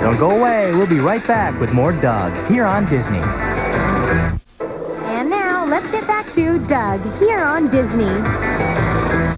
Don't go away. We'll be right back with more Doug here on Disney. And now, let's get back to Doug here on Disney.